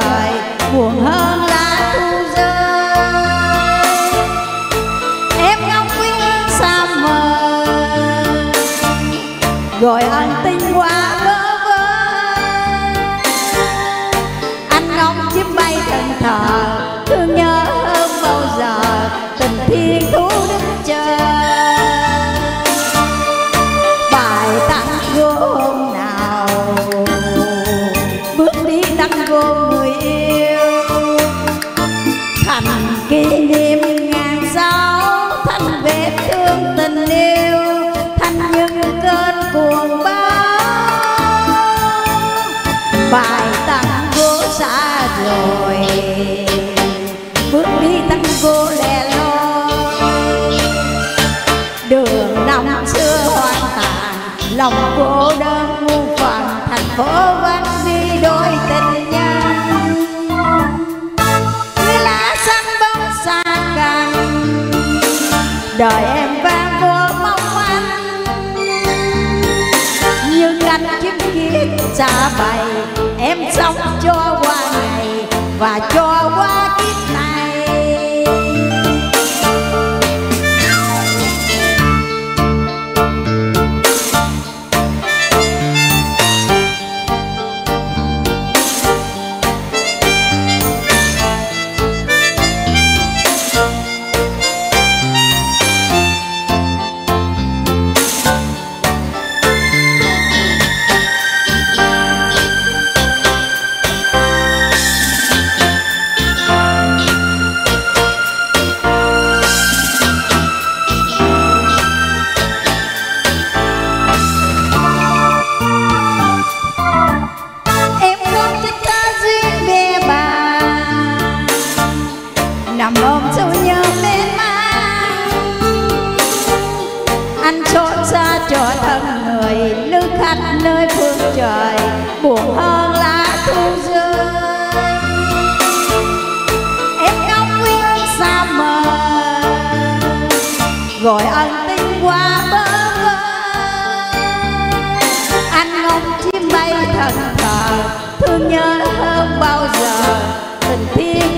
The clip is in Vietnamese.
trời, buồn hơn lá thu rơi. Em ngóng quý xa mờ, gọi anh tinh hoa vơ vơ. Anh ngóng chim bay thần thờ rồi. Bước đi tango lẻ loi. Đường năm xưa hoang tàn lòng cô đơn muôn phần, thành phố vắng đi đôi tình nhân. Như lá xanh bóng xa cành đời em vang vô mong anh nhưng anh chứng kiến xa bay em sống cho và cho trời, buồn hơn lá thu rơi. Em ngóng quyến xa mờ, gọi ân tình qua bơ vơ anh ngóng chim bay thần thờ thương nhớ hơn bao giờ, tình thiên